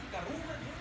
fica ruim.